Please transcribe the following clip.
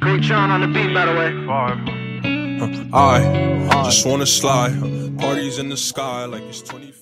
Great Sean on the beat, by the way. Five. I just wanna slide. Parties in the sky like it's 20.